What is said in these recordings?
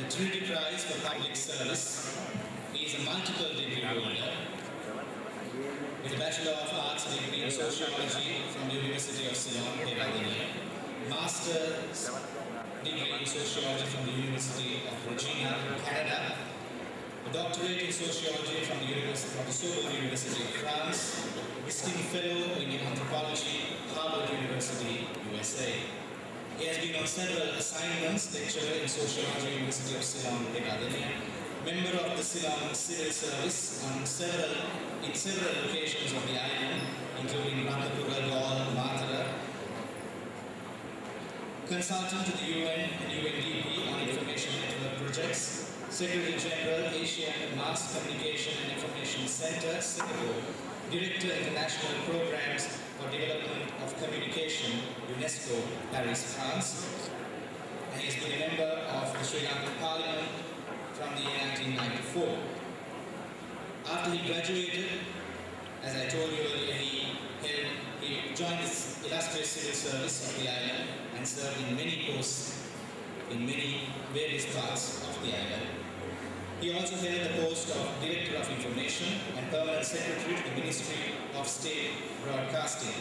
the Trinity Prize for Public Service. Is a multiple degree holder with a Bachelor of Arts degree in Sociology from the University of Ceylon, Peradeniya, Master's degree in Sociology from the University of Regina, Canada, a doctorate in Sociology from the University from the Sorbonne University of France, visiting fellow in anthropology, Harvard University, USA. On several assignments, lecturer in Sociology, University of Ceylon, Peradeniya, member of the Ceylon Civil Service on several, in several locations of the island, including Ratnapura, Galle, Matara, consultant to the UN and UNDP on information network projects, Secretary General, Asian Mass Communication and Information Center, Singapore, Director International Programs for Development of Communication, UNESCO, Paris, France, and he has been a member of the Sri Lankan Parliament from the year 1994. After he graduated, as I told you earlier, he, he joined the illustrious civil service of the island and served in many posts in many various parts of the island. He also held the post of Director of Information and Permanent Secretary to the Ministry of State Broadcasting.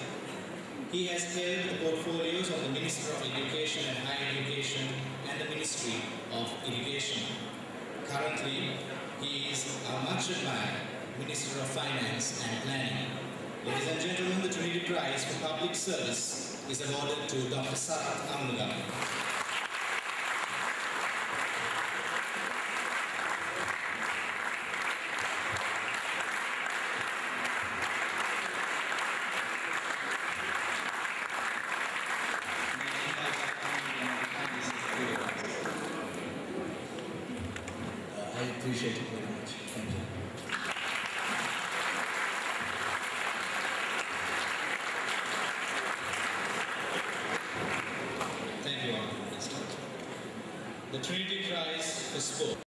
He has held the portfolios of the Minister of Education and Higher Education and the Ministry of Education. Currently, he is a much admired Minister of Finance and Planning. Ladies and gentlemen, the Trinity Prize for Public Service is awarded to Dr. Sarath Amunugama. I appreciate it very much. Thank you. Thank you, Honorable Minister. The Trinity Prize for Sport.